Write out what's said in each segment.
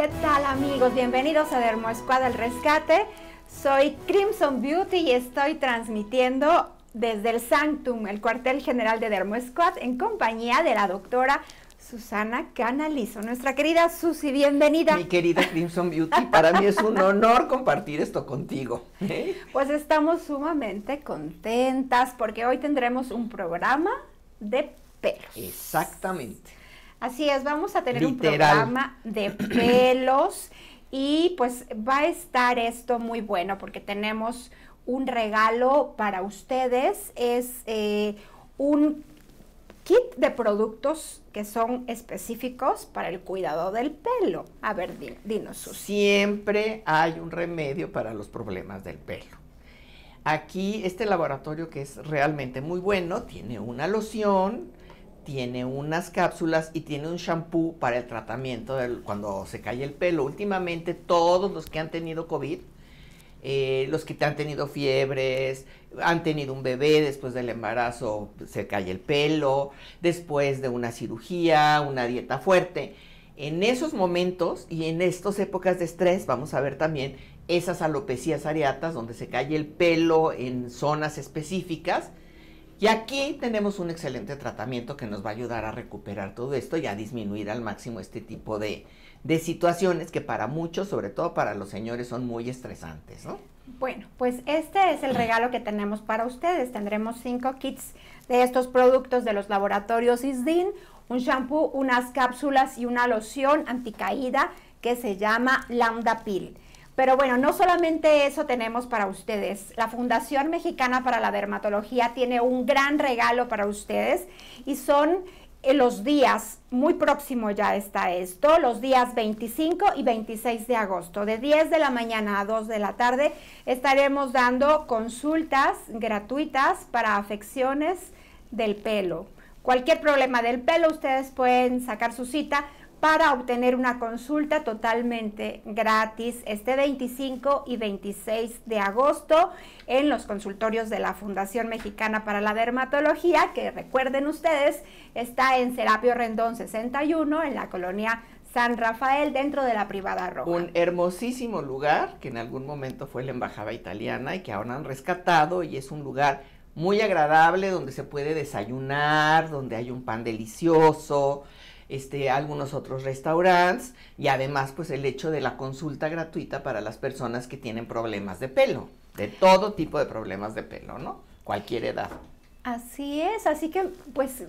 ¿Qué tal amigos? Bienvenidos a Dermo Squad al Rescate. Soy Crimson Beauty y estoy transmitiendo desde el Sanctum, el cuartel general de Dermo Squad, en compañía de la doctora Susana Canalizo. Nuestra querida Susi, bienvenida. Mi querida Crimson Beauty, para mí es un honor compartir esto contigo. ¿eh? Pues estamos sumamente contentas porque hoy tendremos un programa de pelos. Exactamente. Así es, vamos a tener un programa de pelos y pues va a estar esto muy bueno porque tenemos un regalo para ustedes. Es eh, un kit de productos que son específicos para el cuidado del pelo. A ver, dinos. Siempre hay un remedio para los problemas del pelo. Aquí este laboratorio que es realmente muy bueno, tiene una loción, tiene unas cápsulas y tiene un shampoo para el tratamiento cuando se cae el pelo. Últimamente todos los que han tenido COVID, eh, los que han tenido fiebres, han tenido un bebé después del embarazo, se cae el pelo, después de una cirugía, una dieta fuerte. En esos momentos y en estas épocas de estrés vamos a ver también esas alopecias areatas donde se cae el pelo en zonas específicas y aquí tenemos un excelente tratamiento que nos va a ayudar a recuperar todo esto y a disminuir al máximo este tipo de, situaciones que para muchos, sobre todo para los señores, son muy estresantes, ¿no? Bueno, pues este es el regalo que tenemos para ustedes. Tendremos cinco kits de estos productos de los laboratorios ISDIN, un shampoo, unas cápsulas y una loción anticaída que se llama Lambda Pill. Pero bueno, no solamente eso tenemos para ustedes. La Fundación Mexicana para la Dermatología tiene un gran regalo para ustedes y son eh, los días, muy próximo ya está esto, los días 25 y 26 de agosto, de 10 de la mañana a 2 de la tarde, estaremos dando consultas gratuitas para afecciones del pelo. Cualquier problema del pelo, ustedes pueden sacar su cita para obtener una consulta totalmente gratis este 25 y 26 de agosto en los consultorios de la Fundación Mexicana para la Dermatología, que recuerden ustedes, está en Serapio Rendón 61, en la colonia San Rafael, dentro de la privada roja. Un hermosísimo lugar que en algún momento fue la embajada italiana y que ahora han rescatado y es un lugar muy agradable donde se puede desayunar, donde hay un pan delicioso, este, algunos otros restaurantes y además pues el hecho de la consulta gratuita para las personas que tienen problemas de pelo, de todo tipo de problemas de pelo, ¿no? Cualquier edad. Así es, así que pues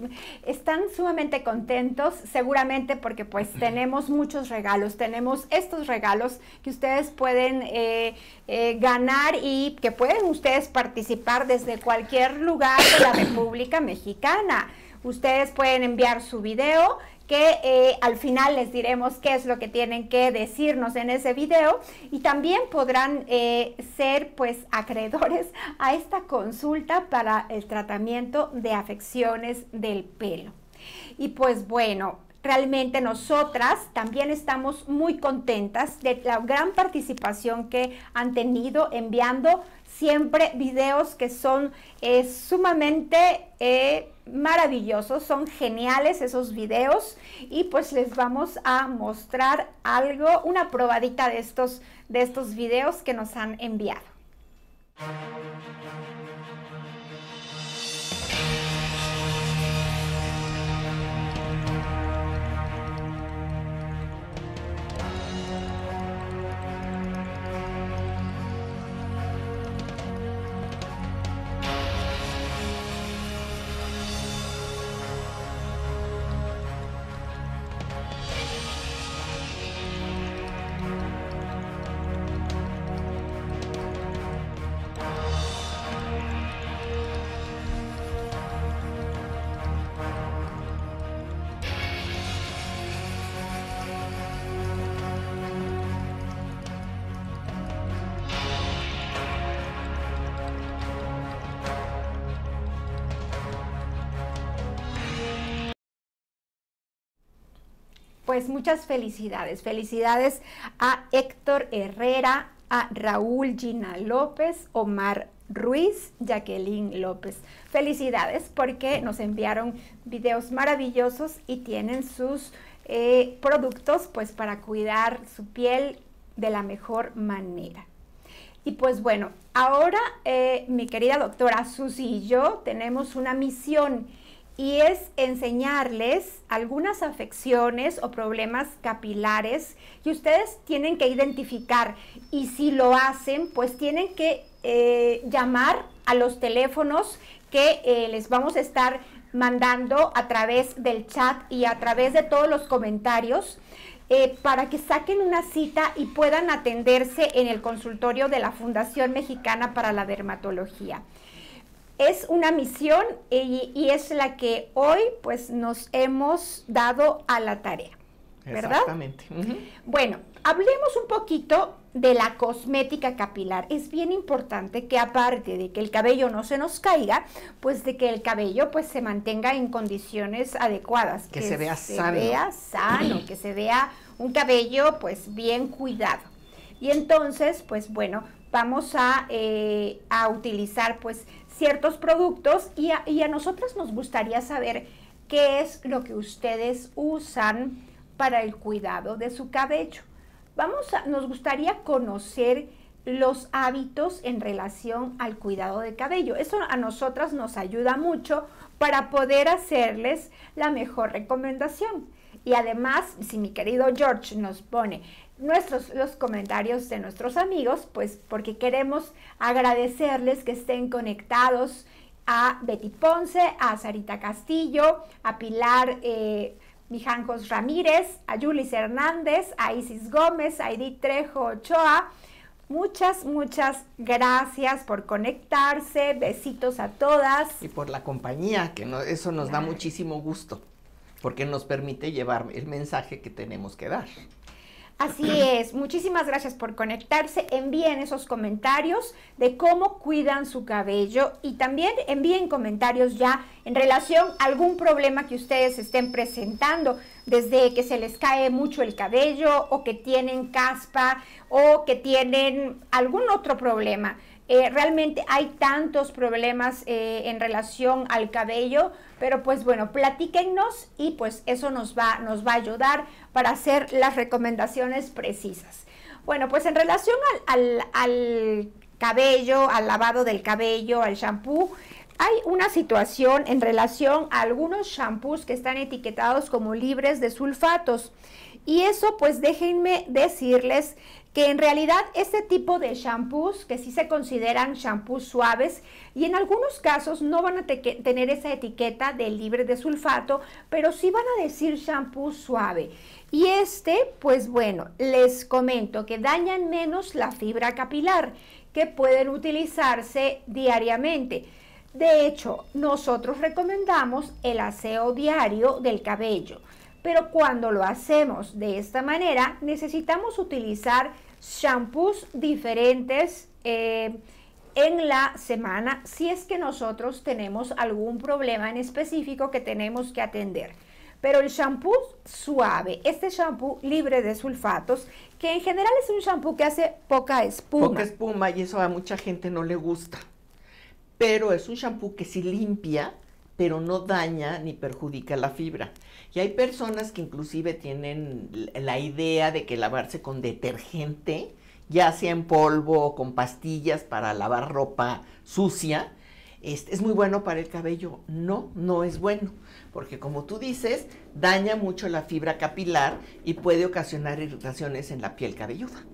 están sumamente contentos, seguramente porque pues tenemos muchos regalos, tenemos estos regalos que ustedes pueden eh, eh, ganar y que pueden ustedes participar desde cualquier lugar de la República Mexicana. Ustedes pueden enviar su video que eh, al final les diremos qué es lo que tienen que decirnos en ese video y también podrán eh, ser pues acreedores a esta consulta para el tratamiento de afecciones del pelo. Y pues bueno, realmente nosotras también estamos muy contentas de la gran participación que han tenido enviando siempre videos que son eh, sumamente maravillosos, son geniales esos videos y pues les vamos a mostrar algo, una probadita de estos, de estos videos que nos han enviado. Pues muchas felicidades. Felicidades a Héctor Herrera, a Raúl Gina López, Omar Ruiz, Jacqueline López. Felicidades porque nos enviaron videos maravillosos y tienen sus eh, productos pues para cuidar su piel de la mejor manera. Y pues bueno, ahora eh, mi querida doctora Susi y yo tenemos una misión y es enseñarles algunas afecciones o problemas capilares que ustedes tienen que identificar y si lo hacen pues tienen que eh, llamar a los teléfonos que eh, les vamos a estar mandando a través del chat y a través de todos los comentarios eh, para que saquen una cita y puedan atenderse en el consultorio de la Fundación Mexicana para la Dermatología. Es una misión y, es la que hoy pues nos hemos dado a la tarea. ¿Verdad? Exactamente. Bueno, hablemos un poquito de la cosmética capilar. Es bien importante que aparte de que el cabello no se nos caiga, pues de que el cabello pues se mantenga en condiciones adecuadas. Que, se vea se sano. vea sano, que se vea un cabello pues bien cuidado. Y entonces, pues bueno, vamos a, eh, a utilizar pues ciertos productos y a, nosotros nos gustaría saber qué es lo que ustedes usan para el cuidado de su cabello. Vamos a, nos gustaría conocer los hábitos en relación al cuidado de cabello. Eso a nosotras nos ayuda mucho para poder hacerles la mejor recomendación. Y además, si mi querido George nos pone nuestros los comentarios de nuestros amigos, pues porque queremos agradecerles que estén conectados a Betty Ponce, a Sarita Castillo, a Pilar eh, Mijancos Ramírez, a Julis Hernández, a Isis Gómez, a Edith Trejo Ochoa. Muchas, muchas gracias por conectarse. Besitos a todas. Y por la compañía, que no, eso nos da muchísimo gusto, porque nos permite llevar el mensaje que tenemos que dar. Así es, muchísimas gracias por conectarse. Envíen esos comentarios de cómo cuidan su cabello y también envíen comentarios ya en relación a algún problema que ustedes estén presentando, desde que se les cae mucho el cabello o que tienen caspa o que tienen algún otro problema. Eh, realmente hay tantos problemas eh, en relación al cabello, pero pues bueno, platíquennos y pues eso nos va, nos va a ayudar para hacer las recomendaciones precisas. Bueno, pues en relación al, al- al cabello, al lavado del cabello, al shampoo, hay una situación en relación a algunos shampoos que están etiquetados como libres de sulfatos. Y eso pues déjenme decirles que en realidad este tipo de shampoos, que sí se consideran shampoos suaves, y en algunos casos no van a tener esa etiqueta de libre de sulfato, pero sí van a decir shampoo suave. Y este, pues bueno, les comento que dañan menos la fibra capilar, que pueden utilizarse diariamente. De hecho, nosotros recomendamos el aseo diario del cabello, pero cuando lo hacemos de esta manera, necesitamos utilizar shampoos diferentes eh, en la semana si es que nosotros tenemos algún problema en específico que tenemos que atender. Pero el shampoo suave, este shampoo libre de sulfatos, que en general es un shampoo que hace poca espuma. Poca espuma y eso a mucha gente no le gusta. Pero es un shampoo que sí limpia, pero no daña ni perjudica la fibra. Y hay personas que inclusive tienen la idea de que lavarse con detergente, ya sea en polvo o con pastillas para lavar ropa sucia, es muy bueno para el cabello. No, no es bueno, porque como tú dices, daña mucho la fibra capilar y puede ocasionar irritaciones en la piel cabelluda.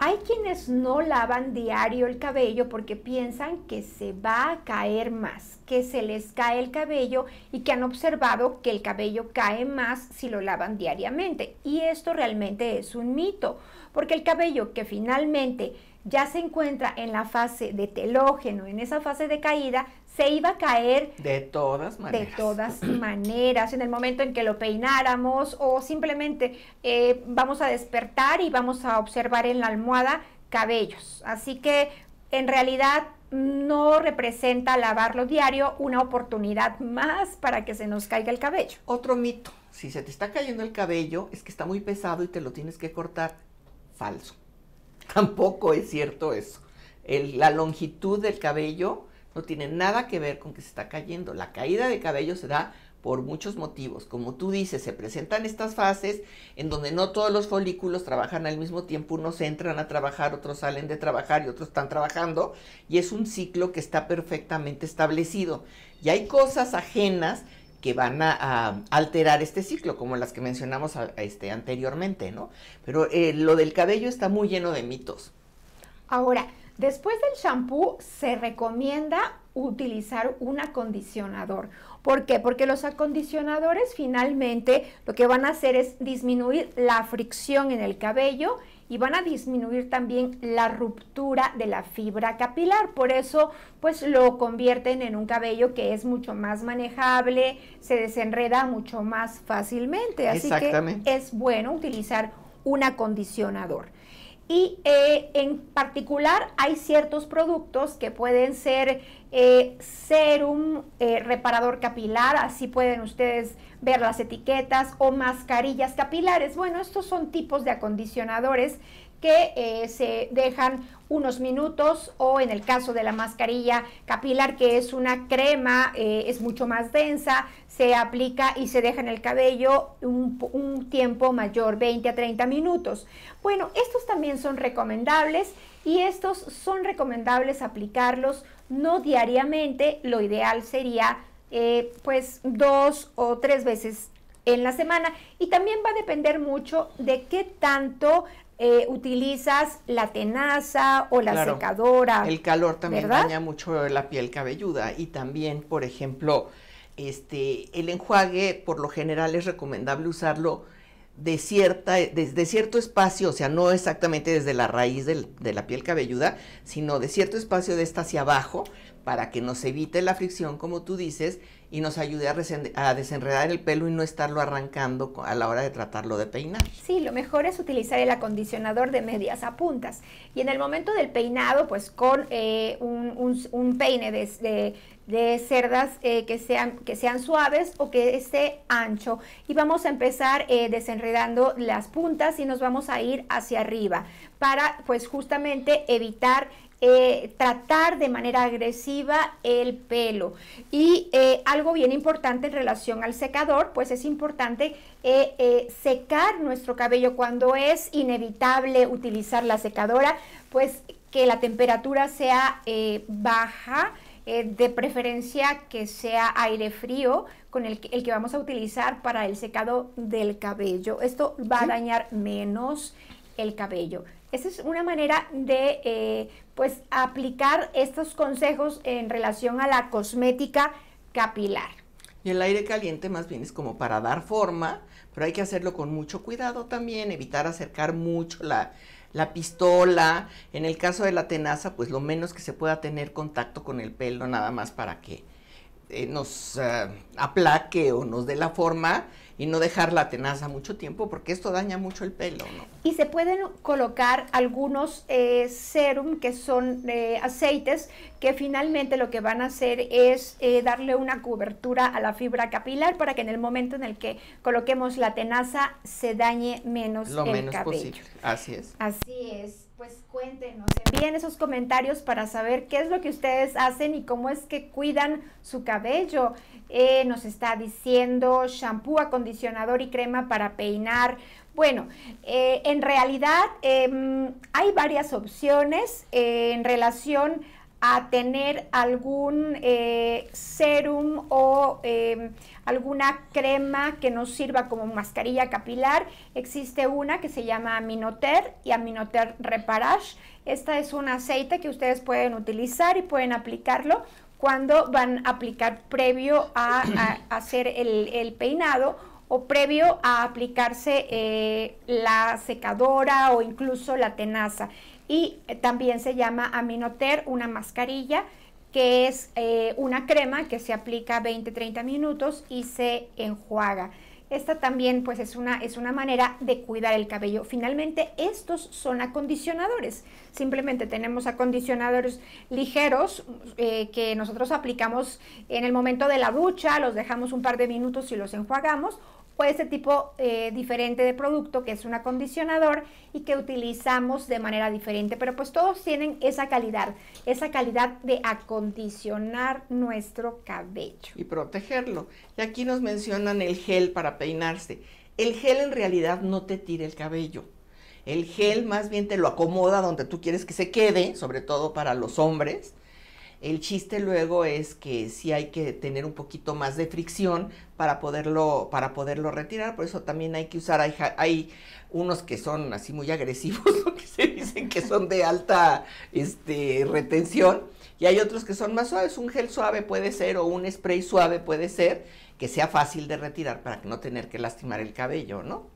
Hay quienes no lavan diario el cabello porque piensan que se va a caer más, que se les cae el cabello y que han observado que el cabello cae más si lo lavan diariamente. Y esto realmente es un mito, porque el cabello que finalmente ya se encuentra en la fase de telógeno, en esa fase de caída, se iba a caer De todas de maneras. todas maneras, en el momento en que lo peináramos o simplemente eh, vamos a despertar y vamos a observar en la almohada cabellos. Así que en realidad no representa lavarlo diario una oportunidad más para que se nos caiga el cabello. Otro mito, si se te está cayendo el cabello es que está muy pesado y te lo tienes que cortar. Falso. Tampoco es cierto eso. La longitud del cabello no tiene nada que ver con que se está cayendo. La caída de cabello se da por muchos motivos. Como tú dices, se presentan estas fases en donde no todos los folículos trabajan al mismo tiempo, unos entran a trabajar, otros salen de trabajar y otros están trabajando, y es un ciclo que está perfectamente establecido. Y hay cosas ajenas van a, alterar este ciclo, como las que mencionamos este, anteriormente, ¿no? Pero eh, lo del cabello está muy lleno de mitos. Ahora, después del shampoo se recomienda utilizar un acondicionador. ¿Por qué? Porque los acondicionadores finalmente lo que van a hacer es disminuir la fricción en el cabello y van a disminuir también la ruptura de la fibra capilar. Por eso, pues lo convierten en un cabello que es mucho más manejable, se desenreda mucho más fácilmente. Así que es bueno utilizar un acondicionador. Y eh, en particular hay ciertos productos que pueden ser eh, serum eh, reparador capilar, así pueden ustedes ver las etiquetas, o mascarillas capilares. Bueno, estos son tipos de acondicionadores que eh, se dejan unos minutos o en el caso de la mascarilla capilar que es una crema, eh, es mucho más densa, se aplica y se deja en el cabello un, tiempo mayor, 20 a 30 minutos. Bueno, estos también son recomendables y estos son recomendables aplicarlos no diariamente, lo ideal sería eh, pues dos o tres veces en la semana y también va a depender mucho de qué tanto eh, utilizas la tenaza o la secadora. El calor también daña mucho la piel cabelluda y también, por ejemplo, este, el enjuague por lo general es recomendable usarlo de cierta, desde cierto espacio, o sea, no exactamente desde la raíz de la piel cabelluda, sino de cierto espacio de esta hacia abajo, para que nos evite la fricción, como tú dices, y nos ayude a, desenredar el pelo y no estarlo arrancando a la hora de tratarlo de peinar. Sí, lo mejor es utilizar el acondicionador de medias a puntas. Y en el momento del peinado, pues con eh, un, peine de, cerdas eh, que, sean, que sean suaves o que esté ancho. Y vamos a empezar eh, desenredando las puntas y nos vamos a ir hacia arriba para pues justamente evitar eh, tratar de manera agresiva el pelo. Y eh, algo bien importante en relación al secador, pues es importante eh, secar nuestro cabello cuando es inevitable utilizar la secadora, pues que la temperatura sea baja. de preferencia que sea aire frío con el que, el que, vamos a utilizar para el secado del cabello. Esto va a dañar menos el cabello. Esa es una manera de eh, pues aplicar estos consejos en relación a la cosmética capilar. Y el aire caliente más bien es como para dar forma, pero hay que hacerlo con mucho cuidado también, evitar acercar mucho la, pistola. En el caso de la tenaza, pues lo menos que se pueda tener contacto con el pelo, nada más para que eh, nos eh, aplaque o nos dé la forma y no dejar la tenaza mucho tiempo porque esto daña mucho el pelo, ¿no? Y se pueden colocar algunos eh, serum que son eh, aceites que finalmente lo que van a hacer es eh, darle una cobertura a la fibra capilar para que en el momento en el que coloquemos la tenaza se dañe menos lo el menos posible. Así es. Así es pues cuéntenos, envíen esos comentarios para saber qué es lo que ustedes hacen y cómo es que cuidan su cabello. Eh, nos está diciendo shampoo, acondicionador y crema para peinar. Bueno, eh, en realidad em, hay varias opciones eh, en relación a tener algún serum o em, alguna crema que nos sirva como mascarilla capilar. Existe una que se llama Aminoter y Aminoter Reparage. Esta es un aceite que ustedes pueden utilizar y pueden aplicarlo cuando van a aplicar previo a, hacer el, peinado o previo a aplicarse eh, la secadora o incluso la tenaza. Y eh, también se llama Aminoter, una mascarilla que es eh, una crema que se aplica 20-30 minutos y se enjuaga. esta también pues es una, es una manera de cuidar el cabello. Finalmente, estos son acondicionadores. Simplemente tenemos acondicionadores ligeros eh, que nosotros aplicamos en el momento de la ducha, los dejamos un par de minutos y los enjuagamos o este tipo eh, diferente de producto que es un acondicionador y que utilizamos de manera diferente, pero pues todos tienen esa calidad, esa calidad de acondicionar nuestro cabello. Y protegerlo. Y aquí nos mencionan el gel para peinarse. El gel en realidad no te tira el cabello. El gel más bien te lo acomoda donde tú quieres que se quede, sobre todo para los hombres el chiste luego es que sí hay que tener un poquito más de fricción para poderlo, para poderlo retirar. Por eso también hay que usar, hay, unos que son así muy agresivos, que se dicen que son de alta este, retención, y hay otros que son más suaves. Un gel suave puede ser, o un spray suave puede ser, que sea fácil de retirar para no tener que lastimar el cabello, ¿no?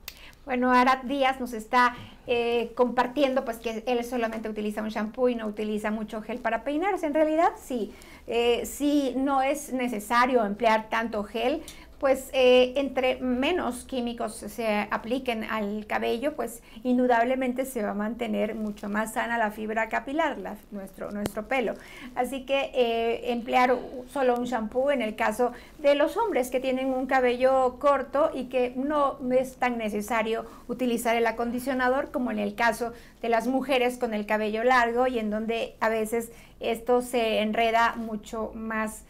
Bueno, Arad Díaz nos está eh, compartiendo pues que él solamente utiliza un shampoo y no utiliza mucho gel para peinarse. En realidad sí, eh, sí no es necesario emplear tanto gel pues eh, entre menos químicos se apliquen al cabello, pues indudablemente se va a mantener mucho más sana la fibra capilar, nuestro, nuestro pelo. Así que eh, emplear solo un shampoo en el caso de los hombres que tienen un cabello corto y que no es tan necesario utilizar el acondicionador como en el caso de las mujeres con el cabello largo y en donde a veces esto se enreda mucho más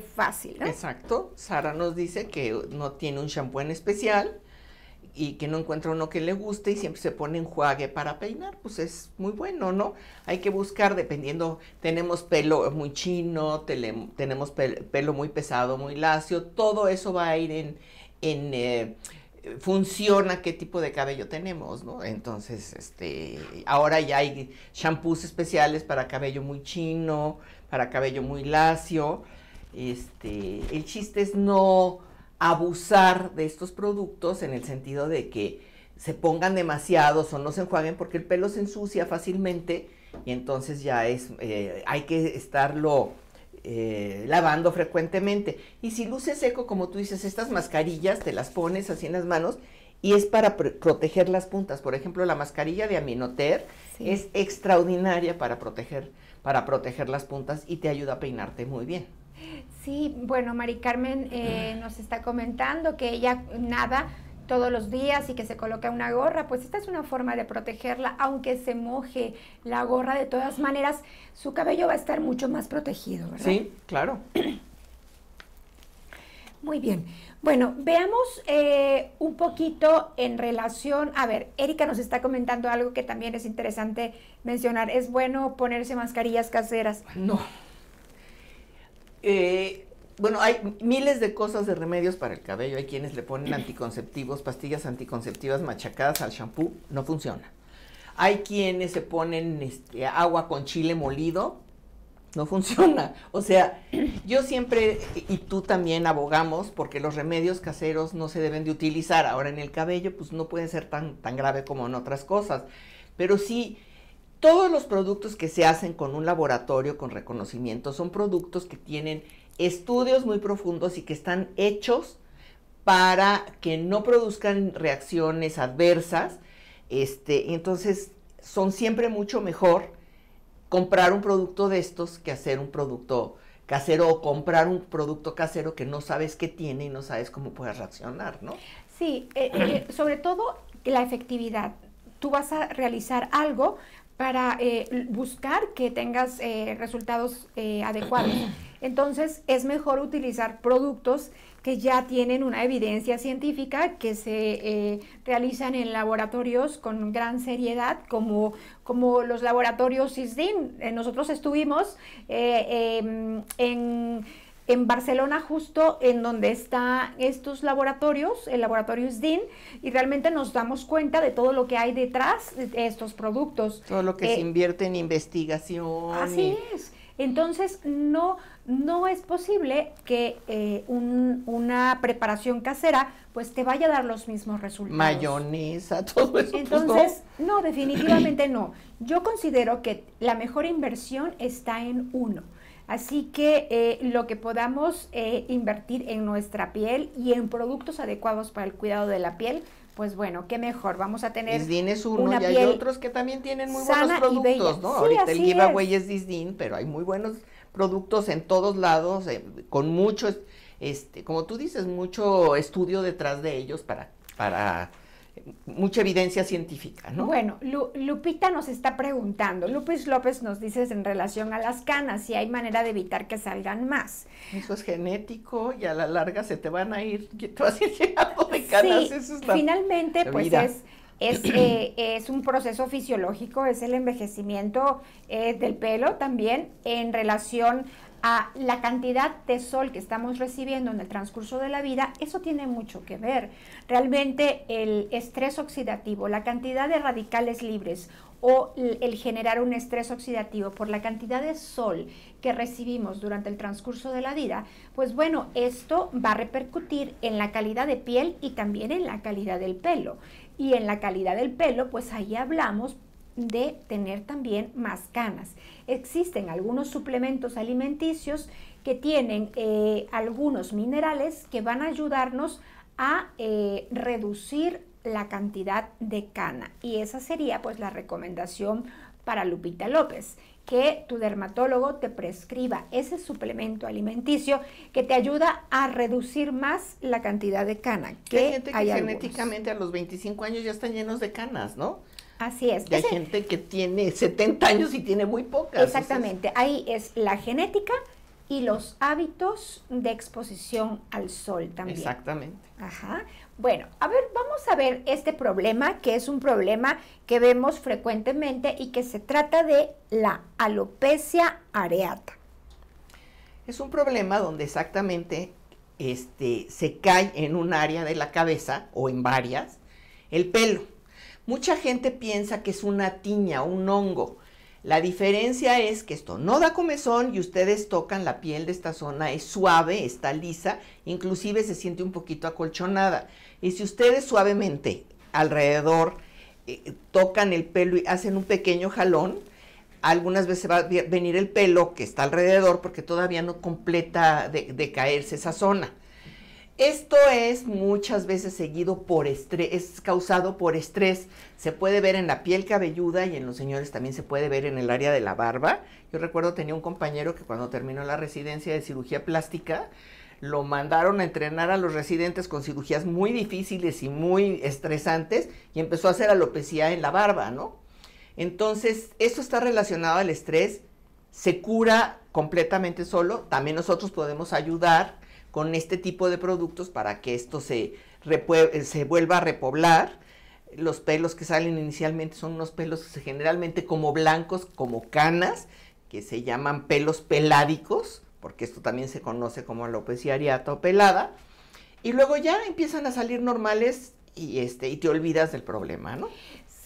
fácil. Exacto. Sara nos dice que no tiene un shampoo en especial y que no encuentra uno que le guste y siempre se pone enjuague para peinar, pues es muy bueno, ¿no? Hay que buscar, dependiendo, tenemos pelo muy chino, tenemos pelo muy pesado, muy lacio, todo eso va a ir en, en eh, función a qué tipo de cabello tenemos, ¿no? Entonces, este, ahora ya hay shampoos especiales para cabello muy chino, para cabello muy lacio, este, el chiste es no abusar de estos productos en el sentido de que se pongan demasiados o no se enjuaguen porque el pelo se ensucia fácilmente y entonces ya es, eh, hay que estarlo eh, lavando frecuentemente. Y si luce seco, como tú dices, estas mascarillas te las pones así en las manos y es para proteger las puntas. Por ejemplo, la mascarilla de Aminoter es extraordinaria para proteger, para proteger las puntas y te ayuda a peinarte muy bien. Sí, bueno, Mari Carmen eh, nos está comentando que ella nada todos los días y que se coloca una gorra, pues esta es una forma de protegerla, aunque se moje la gorra, de todas maneras su cabello va a estar mucho más protegido, ¿verdad? Sí, claro. Muy bien. Bueno, veamos eh, un poquito en relación, a ver, Erika nos está comentando algo que también es interesante mencionar. ¿Es bueno ponerse mascarillas caseras? No. Eh, bueno, hay miles de cosas de remedios para el cabello. Hay quienes le ponen anticonceptivos, pastillas anticonceptivas machacadas al shampoo, no funciona. Hay quienes se ponen este, agua con chile molido, no funciona. O sea, yo siempre y tú también abogamos porque los remedios caseros no se deben de utilizar. Ahora en el cabello, pues no pueden ser tan, tan grave como en otras cosas. Pero sí, todos los productos que se hacen con un laboratorio con reconocimiento son productos que tienen estudios muy profundos y que están hechos para que no produzcan reacciones adversas. Este, entonces, son siempre mucho mejor comprar un producto de estos que hacer un producto casero o comprar un producto casero que no sabes qué tiene y no sabes cómo puedes reaccionar, ¿no? Sí, eh, eh, sobre todo la efectividad. Tú vas a realizar algo para eh, buscar que tengas eh, resultados eh, adecuados. Entonces es mejor utilizar productos que ya tienen una evidencia científica, que se realizan en laboratorios con gran seriedad, como, como los laboratorios ISDIN. nosotros estuvimos em, en en Barcelona justo en donde están estos laboratorios, el laboratorio SDIN, y realmente nos damos cuenta de todo lo que hay detrás de estos productos. Todo lo que se eh, invierte en investigación. Así es. Entonces, no, no es posible que eh, una preparación casera pues te vaya a dar los mismos resultados. Mayonesa, todo eso. Pues, Entonces, no, definitivamente no. Yo considero que la mejor inversión está en uno Así que eh, lo que podamos eh, invertir en nuestra piel y en productos adecuados para el cuidado de la piel, pues bueno, qué mejor. Vamos a tener. Disdin es uno y hay otros que también tienen muy buenos productos, ¿no? Ahorita el giveaway es. es Disdin, pero hay muy buenos productos en todos lados, eh, con mucho, este, como tú dices, mucho estudio detrás de ellos para, para mucha evidencia científica, ¿no? Bueno, Lupita nos está preguntando, Lupis López nos dice en relación a las canas, si hay manera de evitar que salgan más. Eso es genético y a la larga se te van a ir, te vas a ir llenando de canas. Sí, finalmente, pues es... Es, eh, es, un proceso fisiológico, es el envejecimiento eh, del pelo también en relación a la cantidad de sol que estamos recibiendo en el transcurso de la vida, eso tiene mucho que ver. Realmente el estrés oxidativo, la cantidad de radicales libres o el generar un estrés oxidativo por la cantidad de sol que recibimos durante el transcurso de la vida, pues bueno, esto va a repercutir en la calidad de piel y también en la calidad del pelo. Y en la calidad del pelo, pues ahí hablamos de tener también más canas. Existen algunos suplementos alimenticios que tienen eh, algunos minerales que van a ayudarnos a eh, reducir la cantidad de cana. Y esa sería pues la recomendación para Lupita López, que tu dermatólogo te prescriba ese suplemento alimenticio que te ayuda a reducir más la cantidad de cana. Que hay gente que genéticamente a los 25 años ya están llenos de canas, ¿no? Así es. hay gente que tiene 70 años y tiene muy pocas. Exactamente. Ahí es la genética y los hábitos de exposición al sol también. Exactamente. Ajá. Bueno, a ver, vamos a ver este problema, que es un problema que vemos frecuentemente y que se trata de la alopecia areata. Es un problema donde exactamente este, se cae en un área de la cabeza o en varias el pelo. Mucha gente piensa que es una tiña, un hongo. La diferencia es que esto no da comezón y ustedes tocan la piel de esta zona, es suave, está lisa, inclusive se siente un poquito acolchonada. Y si ustedes suavemente alrededor eh, tocan el pelo y hacen un pequeño jalón, algunas veces va a venir el pelo que está alrededor porque todavía no completa de caerse esa zona. Esto es muchas veces seguido por estrés, es causado por estrés. Se puede ver en la piel cabelluda y en los señores también se puede ver en el área de la barba. Yo recuerdo tenía un compañero que cuando terminó la residencia de cirugía plástica, lo mandaron a entrenar a los residentes con cirugías muy difíciles y muy estresantes y empezó a hacer alopecia en la barba, ¿no? Entonces, esto está relacionado al estrés, se cura completamente solo, también nosotros podemos ayudar con este tipo de productos para que esto se, se vuelva a repoblar. Los pelos que salen inicialmente son unos pelos generalmente como blancos, como canas, que se llaman pelos peládicos, porque esto también se conoce como alopecia areata o pelada. Y luego ya empiezan a salir normales y, este, y te olvidas del problema, ¿no?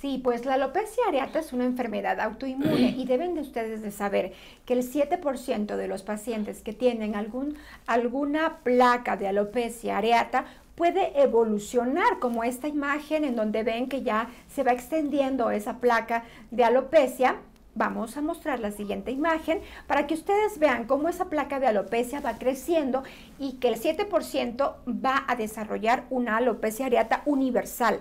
Sí, pues la alopecia areata es una enfermedad autoinmune y deben de ustedes de saber que el 7% de los pacientes que tienen algún, alguna placa de alopecia areata puede evolucionar como esta imagen en donde ven que ya se va extendiendo esa placa de alopecia Vamos a mostrar la siguiente imagen para que ustedes vean cómo esa placa de alopecia va creciendo y que el 7% va a desarrollar una alopecia areata universal.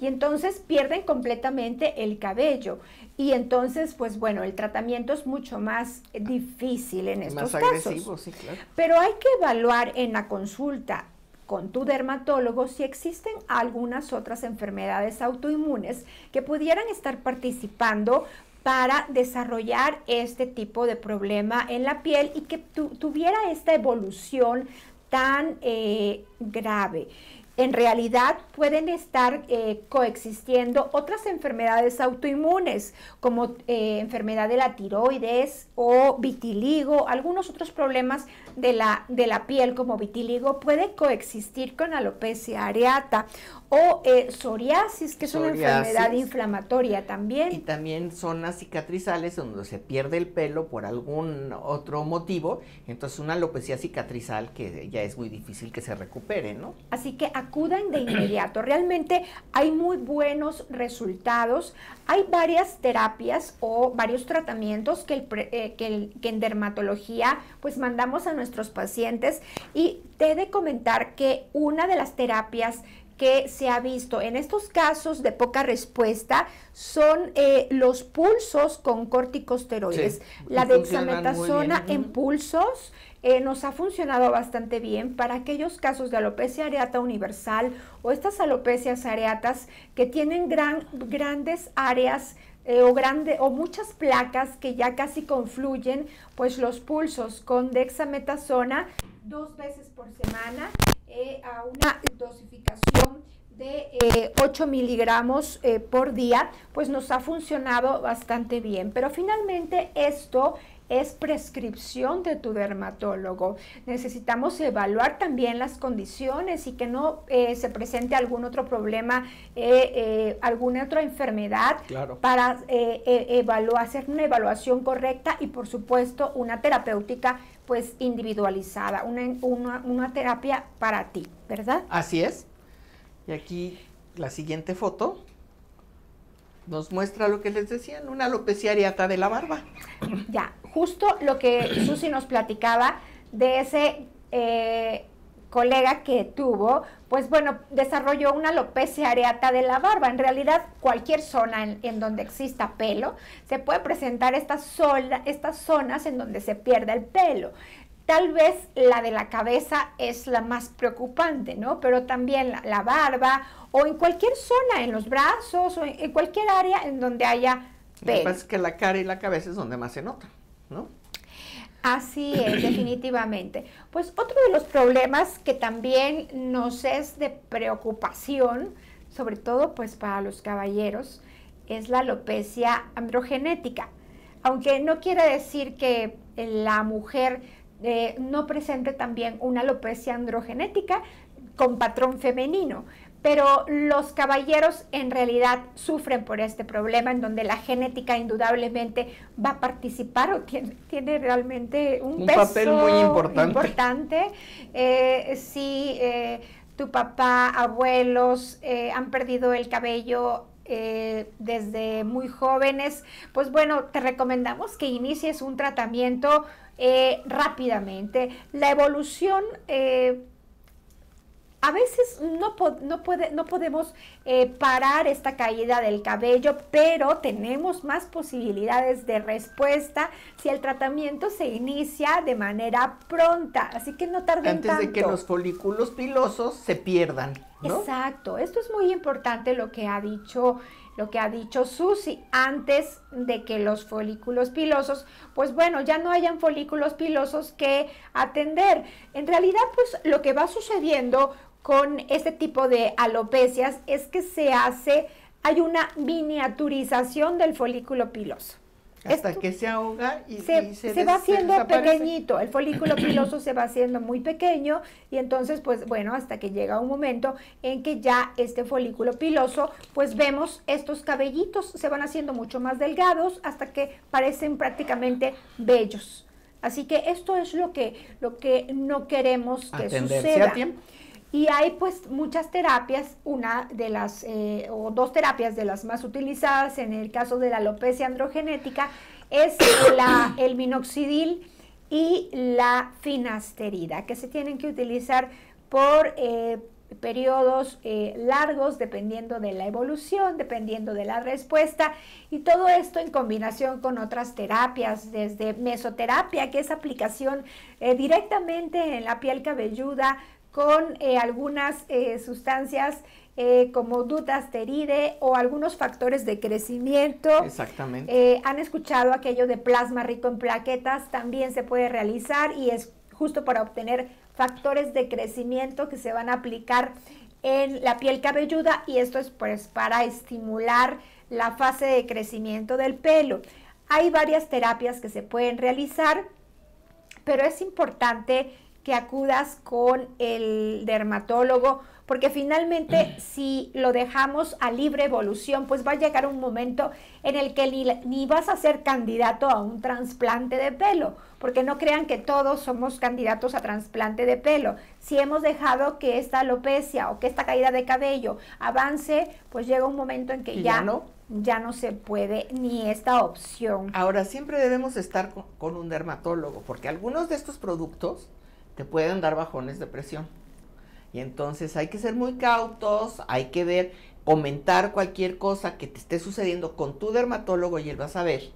Y entonces pierden completamente el cabello. Y entonces, pues bueno, el tratamiento es mucho más difícil en estos más agresivo, Sí, claro. Pero hay que evaluar en la consulta con tu dermatólogo si existen algunas otras enfermedades autoinmunes que pudieran estar participando para desarrollar este tipo de problema en la piel y que tuviera esta evolución tan eh, grave. En realidad pueden estar eh, coexistiendo otras enfermedades autoinmunes, como eh, enfermedad de la tiroides o vitiligo, algunos otros problemas de la, de la piel como vitiligo puede coexistir con alopecia areata o eh, psoriasis, que es una enfermedad inflamatoria también. Y también zonas cicatrizales donde se pierde el pelo por algún otro motivo, entonces una alopecia cicatrizal que ya es muy difícil que se recupere, ¿no? Así que acuden de inmediato. Realmente hay muy buenos resultados. Hay varias terapias o varios tratamientos que, eh, que, en dermatología pues mandamos a nuestros pacientes. Y te he de comentar que una de las terapias que se ha visto en estos casos de poca respuesta son eh, los pulsos con corticosteroides. la dexametasona en pulsos eh, nos ha funcionado bastante bien para aquellos casos de alopecia areata universal o estas alopecias areatas que tienen gran, grandes áreas eh, o, grande, o muchas placas que ya casi confluyen, pues los pulsos con dexametasona dos veces por semana eh, a una dosificación de 8 miligramos por día, pues nos ha funcionado bastante bien. Pero finalmente esto es prescripción de tu dermatólogo. Necesitamos evaluar también las condiciones y que no eh, se presente algún otro problema, eh, eh, alguna otra enfermedad para evaluar, hacer una evaluación correcta y por supuesto una terapéutica pues individualizada, una, una terapia para ti, ¿verdad? Así es. Y aquí la siguiente foto nos muestra lo que les decían, una alopecia areata de la barba. Ya, justo lo que Susi nos platicaba de ese eh, colega que tuvo, pues bueno, desarrolló una alopecia areata de la barba. En realidad, cualquier zona en, donde exista pelo, se puede presentar estas, estas zonas en donde se pierde el pelo. Tal vez la de la cabeza es la más preocupante, ¿no? Pero también la, barba o en cualquier zona, en los brazos o en, cualquier área en donde haya pelo. Lo que pasa es que la cara y la cabeza es donde más se nota, ¿no? Así es, definitivamente. Pues otro de los problemas que también nos es de preocupación, sobre todo pues para los caballeros, es la alopecia androgenética. Aunque no quiere decir que la mujer eh, no presente también una alopecia androgenética con patrón femenino. Pero los caballeros en realidad sufren por este problema en donde la genética indudablemente va a participar o tiene, realmente un, papel muy importante. importante. Eh, si eh, tu papá, abuelos han perdido el cabello desde muy jóvenes, pues bueno, te recomendamos que inicies un tratamiento eh, rápidamente. La evolución eh, a veces no, no, puede, no podemos eh, parar esta caída del cabello, pero tenemos más posibilidades de respuesta si el tratamiento se inicia de manera pronta. Así que no tarden tanto. Antes de que los folículos pilosos se pierdan. Exacto, esto es muy importante lo que ha dicho lo que ha dicho Susi, antes de que los folículos pilosos, pues bueno, ya no hayan folículos pilosos que atender. En realidad, pues lo que va sucediendo con este tipo de alopecias es que se hace, hay una miniaturización del folículo piloso. Hasta que se ahoga y se, se, va haciendo pequeñito, el folículo piloso se va haciendo muy pequeño y entonces pues bueno, hasta que llega un momento en que ya este folículo piloso pues vemos estos cabellitos se van haciendo mucho más delgados hasta que parecen prácticamente bellos. Así que esto es lo que, lo que no queremos que suceda. A tiempo. Y hay pues muchas terapias, una de las, eh, o dos terapias de las más utilizadas en el caso de la alopecia androgenética es la, el minoxidil y la finasterida, que se tienen que utilizar por eh, periodos eh, largos dependiendo de la evolución, dependiendo de la respuesta. Y todo esto en combinación con otras terapias, desde mesoterapia, que es aplicación directamente en la piel cabelluda, con eh, algunas eh, sustancias eh, como dutasteride o algunos factores de crecimiento. Exactamente. han escuchado aquello de plasma rico en plaquetas, también se puede realizar y es justo para obtener factores de crecimiento que se van a aplicar en la piel cabelluda y esto es pues para estimular la fase de crecimiento del pelo. Hay varias terapias que se pueden realizar, pero es importante que acudas con el dermatólogo porque finalmente si lo dejamos a libre evolución, pues va a llegar un momento en el que ni, ni vas a ser candidato a un trasplante de pelo, porque no crean que todos somos candidatos a trasplante de pelo. Si hemos dejado que esta alopecia o que esta caída de cabello avance, pues llega un momento en que ya, no ya no se puede ni esta opción. Ahora, siempre debemos estar con, un dermatólogo, porque algunos de estos productos te pueden dar bajones de presión. Y entonces hay que ser muy cautos, hay que ver, comentar cualquier cosa que te esté sucediendo con tu dermatólogo y él va a saber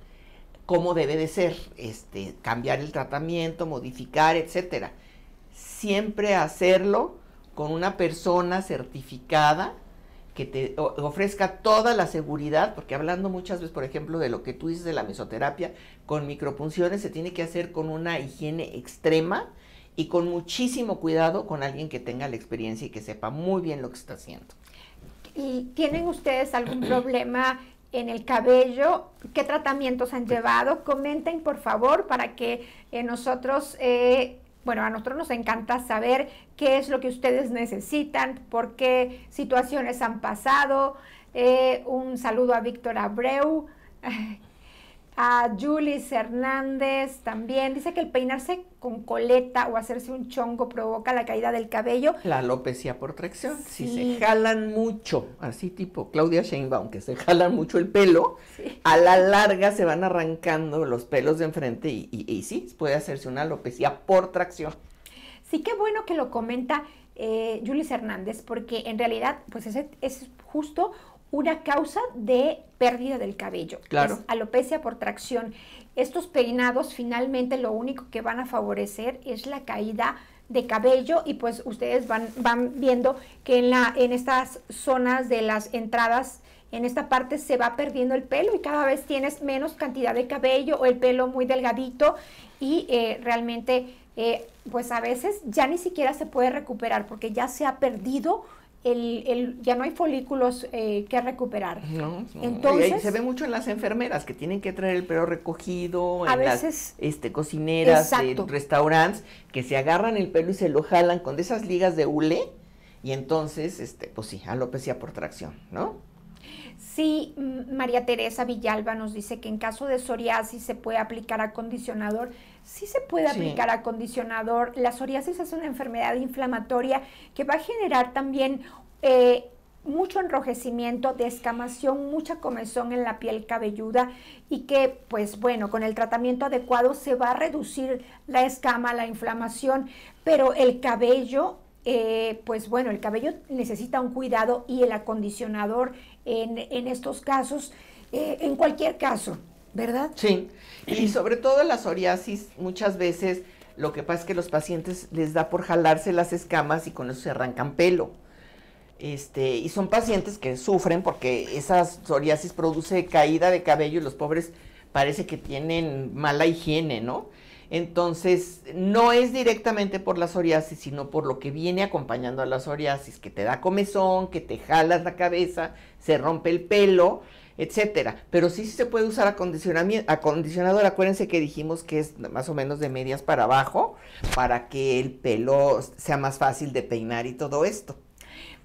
cómo debe de ser, este, cambiar el tratamiento, modificar, etcétera. Siempre hacerlo con una persona certificada que te ofrezca toda la seguridad, porque hablando muchas veces, por ejemplo, de lo que tú dices de la mesoterapia, con micropunciones se tiene que hacer con una higiene extrema y con muchísimo cuidado con alguien que tenga la experiencia y que sepa muy bien lo que está haciendo. ¿Y tienen ustedes algún problema en el cabello? ¿Qué tratamientos han llevado? Comenten, por favor, para que eh, nosotros eh, bueno, a nosotros nos encanta saber qué es lo que ustedes necesitan, por qué situaciones han pasado. Eh, un saludo a Víctor Abreu, a Julis Hernández también. Dice que el peinarse con coleta o hacerse un chongo provoca la caída del cabello. La alopecia por tracción. Si se jalan mucho, así tipo Claudia Sheinbaum, que se jalan mucho el pelo, a la larga se van arrancando los pelos de enfrente y, y, sí, puede hacerse una alopecia por tracción. Sí, qué bueno que lo comenta eh, Julis Hernández, porque en realidad, pues ese es justo una causa de pérdida del cabello. Claro. Es alopecia por tracción. Estos peinados finalmente lo único que van a favorecer es la caída de cabello y pues ustedes van, van viendo que en, la, en estas zonas de las entradas, en esta parte se va perdiendo el pelo y cada vez tienes menos cantidad de cabello o el pelo muy delgadito y eh, realmente eh, pues a veces ya ni siquiera se puede recuperar porque ya se ha perdido el, el, ya no hay folículos eh, que recuperar. No, Entonces, se ve mucho en las enfermeras que tienen que traer el pelo recogido, en las este, cocineras de restaurantes, que se agarran el pelo y se lo jalan con de esas ligas de hule, y entonces, este, pues sí, alopecia por tracción, ¿no? Sí, María Teresa Villalba nos dice que en caso de psoriasis se puede aplicar acondicionador. Sí se puede aplicar acondicionador. La psoriasis es una enfermedad inflamatoria que va a generar también eh, mucho enrojecimiento, descamación, mucha comezón en la piel cabelluda y que, pues bueno, con el tratamiento adecuado se va a reducir la escama, la inflamación, pero el cabello eh, pues bueno, el cabello necesita un cuidado y el acondicionador en, estos casos, eh, en cualquier caso, ¿verdad? Sí, y sobre todo la psoriasis, muchas veces lo que pasa es que los pacientes les da por jalarse las escamas y con eso se arrancan pelo. Este, y son pacientes que sufren porque esa psoriasis produce caída de cabello y los pobres parece que tienen mala higiene, ¿no? Entonces, no es directamente por la psoriasis, sino por lo que viene acompañando a la psoriasis, que te da comezón, que te jalas la cabeza, se rompe el pelo, etcétera. Pero sí, se puede usar acondicionador. Acuérdense que dijimos que es más o menos de medias para abajo, para que el pelo sea más fácil de peinar y todo esto.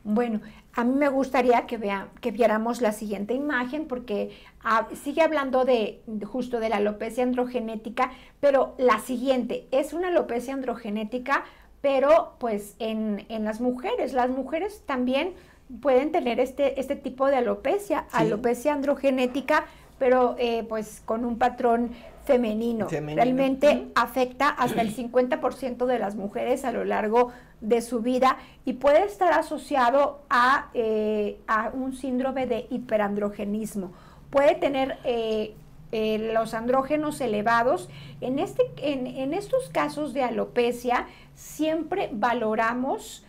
Bueno, a mí me gustaría que, vea, que viéramos la siguiente imagen porque ah, sigue hablando de, justo de la alopecia androgenética, pero la siguiente es una alopecia androgenética, pero pues en, las mujeres. Las mujeres también pueden tener este, este tipo de alopecia, alopecia androgenética, pero eh, pues con un patrón femenino. Realmente afecta hasta el 50% de las mujeres a lo largo de su vida y puede estar asociado a, eh, a un síndrome de hiperandrogenismo. Puede tener eh, eh, los andrógenos elevados. En, este, en, en, estos casos de alopecia siempre valoramos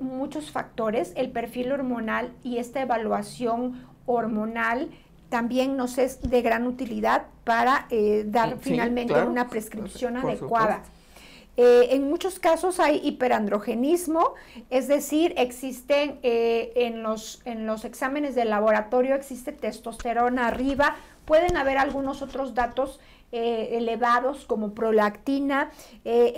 muchos factores, el perfil hormonal y esta evaluación hormonal también nos es de gran utilidad para dar finalmente una prescripción adecuada. Eh, en muchos casos hay hiperandrogenismo, es decir, existen eh, en, los, en los exámenes de laboratorio, existe testosterona arriba, pueden haber algunos otros datos eh, elevados como prolactina. Eh,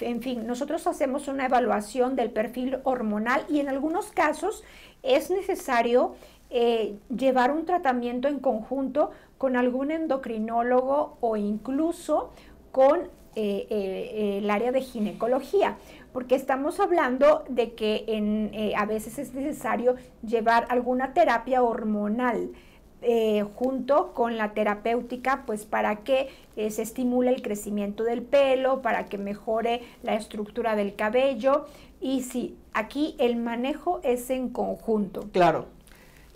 en, fin, nosotros hacemos una evaluación del perfil hormonal y en algunos casos es necesario eh, llevar un tratamiento en conjunto con algún endocrinólogo o incluso con el área de ginecología porque estamos hablando de que en, a veces es necesario llevar alguna terapia hormonal eh, junto con la terapéutica, pues para que eh, se estimule el crecimiento del pelo, para que mejore la estructura del cabello. Y sí, aquí el manejo es en conjunto. Claro.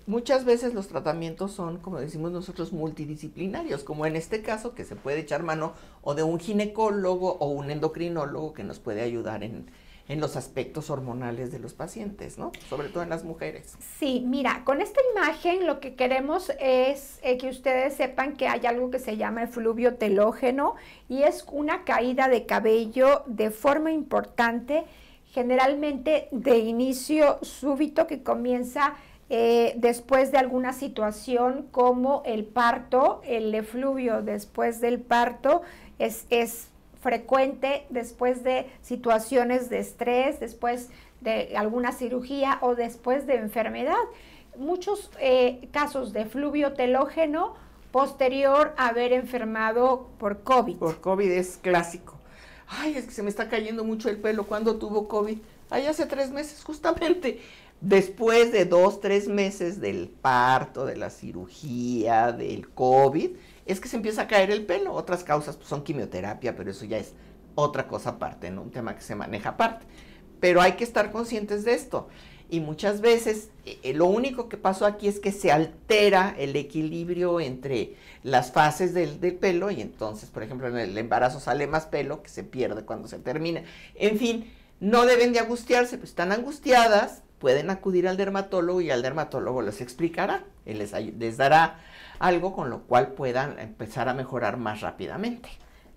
Muchas veces los tratamientos son, como decimos nosotros, multidisciplinarios, como en este caso que se puede echar mano o de un ginecólogo o un endocrinólogo que nos puede ayudar en, en los aspectos hormonales de los pacientes, ¿no? Sobre todo en las mujeres. Sí, mira, con esta imagen lo que queremos es eh, que ustedes sepan que hay algo que se llama el fluvio telógeno y es una caída de cabello de forma importante, generalmente de inicio súbito que comienza eh, después de alguna situación como el parto, el efluvio después del parto es, es frecuente después de situaciones de estrés, después de alguna cirugía o después de enfermedad. Muchos eh, casos de fluvio telógeno posterior a haber enfermado por COVID. Por COVID es clásico. Ay, es que se me está cayendo mucho el pelo. ¿Cuándo tuvo COVID? Ay, hace tres meses, justamente. Después de dos, tres meses del parto, de la cirugía, del COVID, es que se empieza a caer el pelo. Otras causas pues, son quimioterapia, pero eso ya es otra cosa aparte, ¿no? Un tema que se maneja aparte. Pero hay que estar conscientes de esto. Y muchas veces eh, lo único que pasó aquí es que se altera el equilibrio entre las fases del, del, pelo y entonces, por ejemplo, en el embarazo sale más pelo que se pierde cuando se termina. En fin, no deben de angustiarse, pues están angustiadas, pueden acudir al dermatólogo y al dermatólogo les explicará, él les, les dará algo con lo cual puedan empezar a mejorar más rápidamente.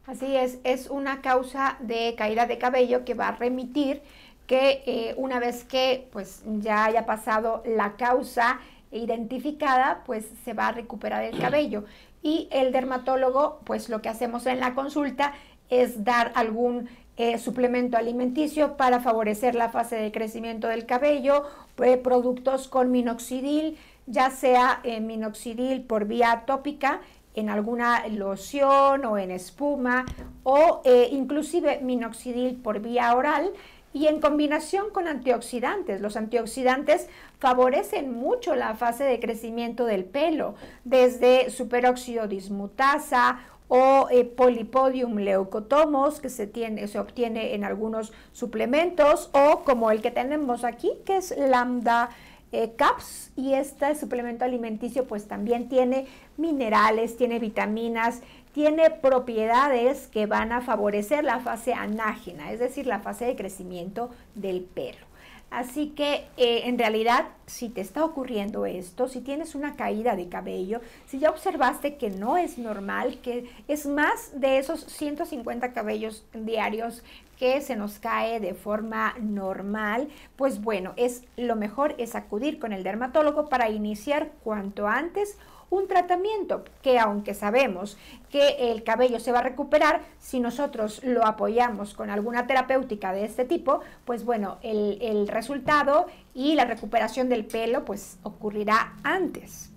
Así es, es una causa de caída de cabello que va a remitir que eh, una vez que pues ya haya pasado la causa identificada, pues se va a recuperar el cabello. Y el dermatólogo, pues lo que hacemos en la consulta es dar algún eh, suplemento alimenticio para favorecer la fase de crecimiento del cabello, eh, productos con minoxidil, ya sea minoxidil por vía tópica, en alguna loción o en espuma, o eh, inclusive minoxidil por vía oral, y en combinación con antioxidantes. Los antioxidantes favorecen mucho la fase de crecimiento del pelo, desde superóxido dismutasa o eh, polipodium leucotomos que se, tiene, se obtiene en algunos suplementos o como el que tenemos aquí que es lambda eh, CAPS y este suplemento alimenticio pues también tiene minerales, tiene vitaminas, tiene propiedades que van a favorecer la fase anágena, es decir, la fase de crecimiento del pelo. Así que eh, en realidad, si te está ocurriendo esto, si tienes una caída de cabello, si ya observaste que no es normal, que es más de esos 150 cabellos diarios que se nos cae de forma normal, pues bueno, es lo mejor es acudir con el dermatólogo para iniciar cuanto antes un tratamiento que aunque sabemos que el cabello se va a recuperar, si nosotros lo apoyamos con alguna terapéutica de este tipo, pues bueno, el, el resultado y la recuperación del pelo pues ocurrirá antes.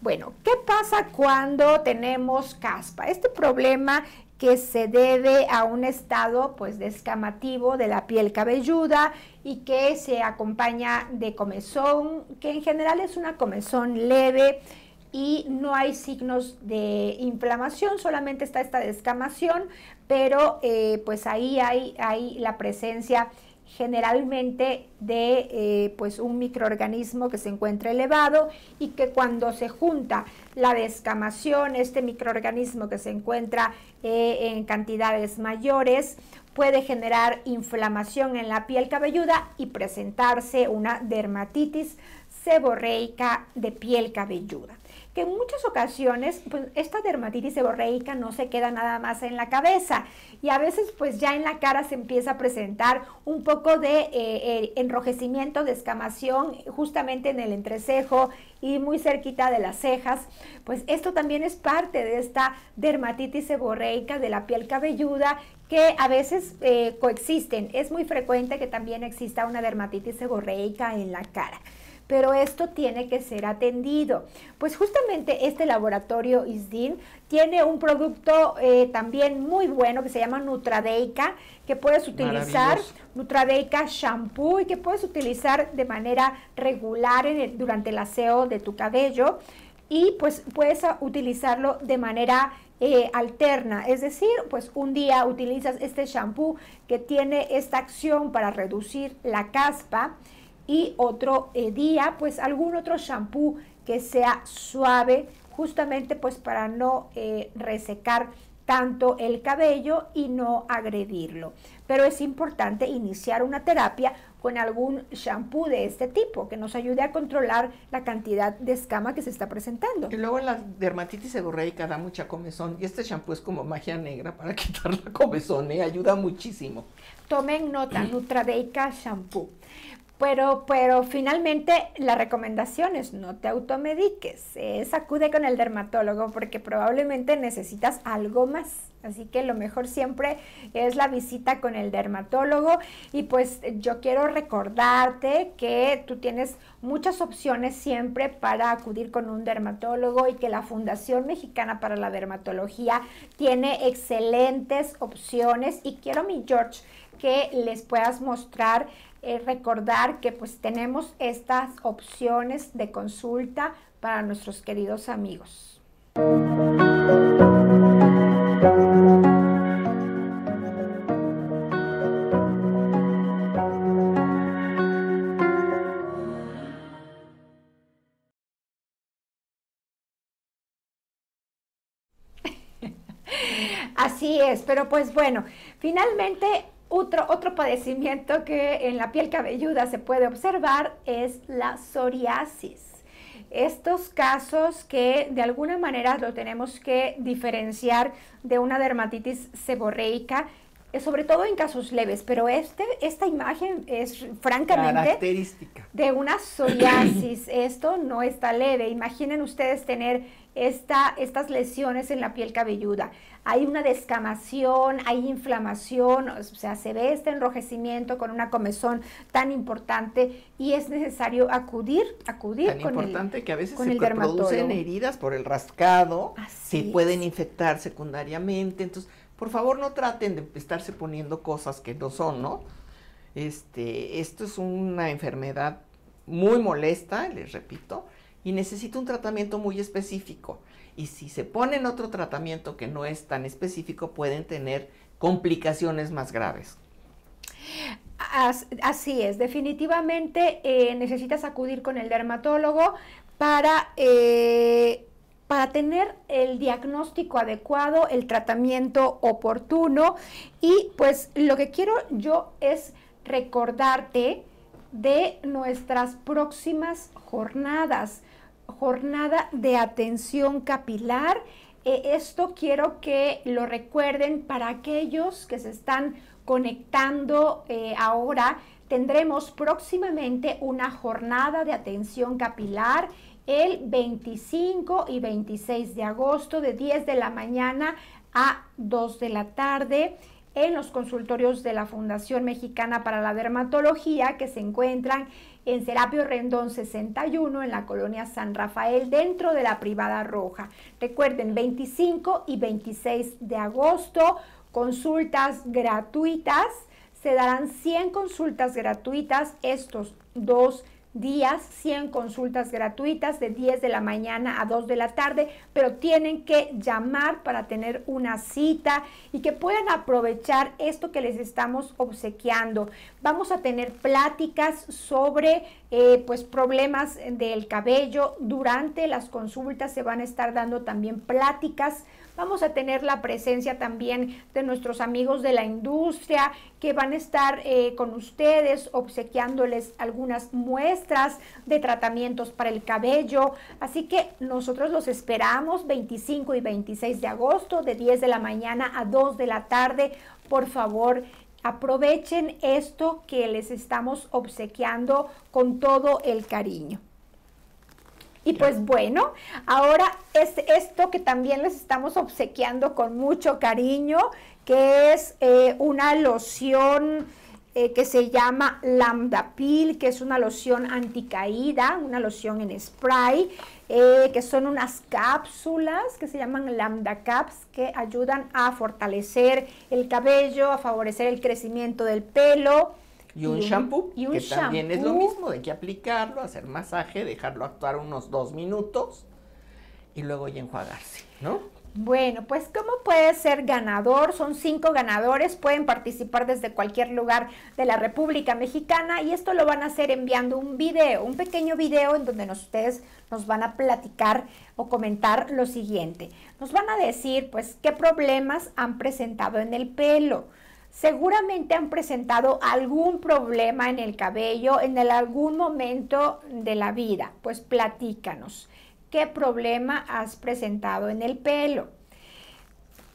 Bueno, ¿qué pasa cuando tenemos caspa? Este problema que se debe a un estado pues descamativo de la piel cabelluda y que se acompaña de comezón, que en general es una comezón leve, y no hay signos de inflamación, solamente está esta descamación, pero eh, pues ahí hay, hay, la presencia generalmente de eh, pues un microorganismo que se encuentra elevado y que cuando se junta la descamación, este microorganismo que se encuentra eh, en cantidades mayores, puede generar inflamación en la piel cabelluda y presentarse una dermatitis seborreica de piel cabelluda que en muchas ocasiones pues, esta dermatitis seborreica no se queda nada más en la cabeza. Y a veces pues ya en la cara se empieza a presentar un poco de eh, eh, enrojecimiento, descamación justamente en el entrecejo y muy cerquita de las cejas, pues esto también es parte de esta dermatitis seborreica de la piel cabelluda que a veces eh, coexisten. Es muy frecuente que también exista una dermatitis seborreica en la cara pero esto tiene que ser atendido. Pues justamente este laboratorio ISDIN tiene un producto eh, también muy bueno que se llama Nutradeica, que puedes utilizar, Nutradeica shampoo y que puedes utilizar de manera regular durante el aseo de tu cabello y pues puedes utilizarlo de manera eh, alterna, es decir, pues un día utilizas este shampoo que tiene esta acción para reducir la caspa y otro eh, día pues algún otro shampoo que sea suave justamente pues para no eh, resecar tanto el cabello y no agredirlo. Pero es importante iniciar una terapia con algún shampoo de este tipo que nos ayude a controlar la cantidad de escama que se está presentando. Y luego la dermatitis seborreica da mucha comezón y este shampoo es como magia negra para quitar la comezón, ¿eh? ayuda muchísimo. Tomen nota, Nutradeica Shampoo. Pero, pero finalmente la recomendación es no te automediques, es acude con el dermatólogo porque probablemente necesitas algo más. Así que lo mejor siempre es la visita con el dermatólogo y pues yo quiero recordarte que tú tienes muchas opciones siempre para acudir con un dermatólogo y que la Fundación Mexicana para la Dermatología tiene excelentes opciones y quiero mi George que les puedas mostrar eh, recordar que pues tenemos estas opciones de consulta para nuestros queridos amigos. Así es, pero pues bueno, finalmente otro, otro padecimiento que en la piel cabelluda se puede observar es la psoriasis. Estos casos que de alguna manera lo tenemos que diferenciar de una dermatitis seborreica, eh, sobre todo en casos leves, pero este, esta imagen es francamente de una psoriasis. Esto no está leve. Imaginen ustedes tener esta, estas lesiones en la piel cabelluda. Hay una descamación, hay inflamación, o sea, se ve este enrojecimiento con una comezón tan importante y es necesario acudir, acudir tan importante que a veces se producen heridas por el rascado, se pueden infectar secundariamente, entonces, por favor, no traten de estarse poniendo cosas que no son, ¿no? Este, esto es una enfermedad muy molesta, les repito, y necesita un tratamiento muy específico. Y si se ponen otro tratamiento que no es tan específico, pueden tener complicaciones más graves. Así es, definitivamente eh, necesitas acudir con el dermatólogo para, eh, para tener el diagnóstico adecuado, el tratamiento oportuno y pues lo que quiero yo es recordarte de nuestras próximas jornadas jornada de atención capilar. Eh, esto quiero que lo recuerden para aquellos que se están conectando eh, ahora. Tendremos próximamente una jornada de atención capilar el 25 y 26 de agosto de 10 de la mañana a 2 de la tarde en los consultorios de la Fundación Mexicana para la Dermatología que se encuentran en Serapio Rendón 61 en la colonia San Rafael dentro de la privada roja. Recuerden, 25 y 26 de agosto, consultas gratuitas. Se darán 100 consultas gratuitas estos dos días, 100 consultas gratuitas de 10 de la mañana a 2 de la tarde, pero tienen que llamar para tener una cita y que puedan aprovechar esto que les estamos obsequiando. Vamos a tener pláticas sobre eh, pues problemas del cabello. Durante las consultas se van a estar dando también pláticas Vamos a tener la presencia también de nuestros amigos de la industria que van a estar eh, con ustedes obsequiándoles algunas muestras de tratamientos para el cabello. Así que nosotros los esperamos 25 y 26 de agosto de 10 de la mañana a 2 de la tarde. Por favor, aprovechen esto que les estamos obsequiando con todo el cariño. Y pues bueno, ahora es esto que también les estamos obsequiando con mucho cariño, que es eh, una loción eh, que se llama Lambda Peel, que es una loción anticaída, una loción en spray, eh, que son unas cápsulas que se llaman Lambda Caps, que ayudan a fortalecer el cabello, a favorecer el crecimiento del pelo. Y un, shampoo, que también es lo mismo, hay que aplicarlo, hacer masaje, dejarlo actuar unos dos minutos y luego ya enjuagarse, ¿no? Bueno, pues ¿cómo puede ser ganador? Son cinco ganadores, pueden participar desde cualquier lugar de la República Mexicana y esto lo van a hacer enviando un video, un pequeño video en donde ustedes nos van a platicar o comentar lo siguiente. Nos van a decir pues qué problemas han presentado en el pelo seguramente han presentado algún problema en el cabello en algún momento de la vida. Pues platícanos, ¿qué problema has presentado en el pelo?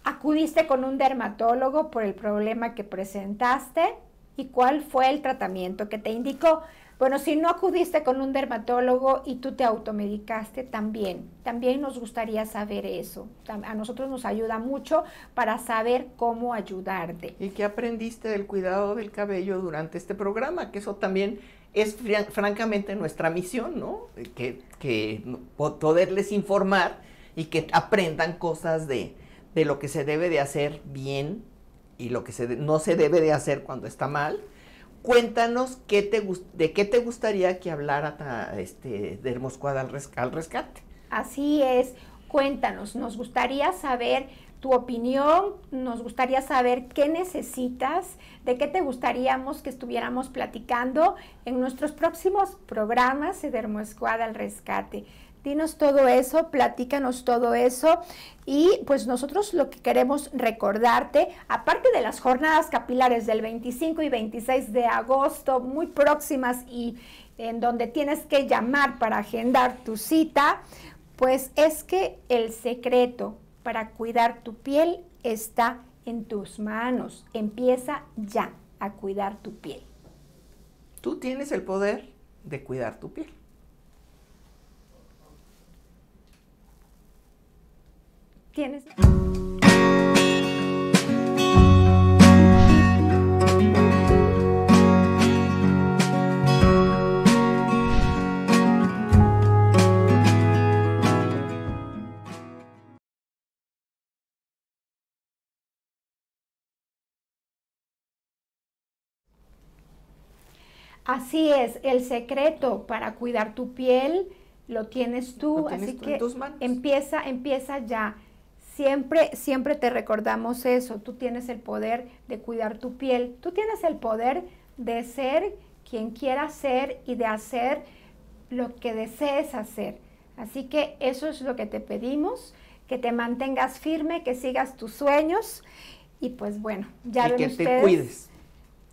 ¿Acudiste con un dermatólogo por el problema que presentaste? ¿Y cuál fue el tratamiento que te indicó? Bueno, si no acudiste con un dermatólogo y tú te automedicaste, también, también nos gustaría saber eso. A nosotros nos ayuda mucho para saber cómo ayudarte. ¿Y qué aprendiste del cuidado del cabello durante este programa? Que eso también es francamente nuestra misión, ¿no? Que, que poderles informar y que aprendan cosas de, de lo que se debe de hacer bien y lo que no se debe de hacer cuando está mal cuéntanos qué te, de qué te gustaría que hablara este, Dermosquad al, al rescate. Así es, cuéntanos, nos gustaría saber tu opinión, nos gustaría saber qué necesitas, de qué te gustaríamos que estuviéramos platicando en nuestros próximos programas de Dermosquad al rescate. Dinos todo eso, platícanos todo eso y pues nosotros lo que queremos recordarte, aparte de las jornadas capilares del 25 y 26 de agosto, muy próximas y en donde tienes que llamar para agendar tu cita, pues es que el secreto para cuidar tu piel está en tus manos. Empieza ya a cuidar tu piel. Tú tienes el poder de cuidar tu piel. Tienes. Así es, el secreto para cuidar tu piel lo tienes tú, así que empieza, empieza ya. Siempre, siempre te recordamos eso. Tú tienes el poder de cuidar tu piel. Tú tienes el poder de ser quien quieras ser y de hacer lo que desees hacer. Así que eso es lo que te pedimos, que te mantengas firme, que sigas tus sueños y pues bueno, ya y que te cuides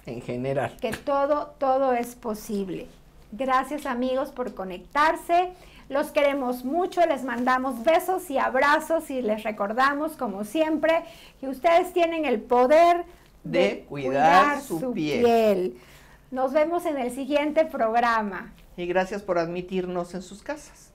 en general. Que todo, todo es posible. Gracias amigos por conectarse. Los queremos mucho, les mandamos besos y abrazos y les recordamos, como siempre, que ustedes tienen el poder de, cuidar, su, piel. Nos vemos en el siguiente programa. Y gracias por admitirnos en sus casas.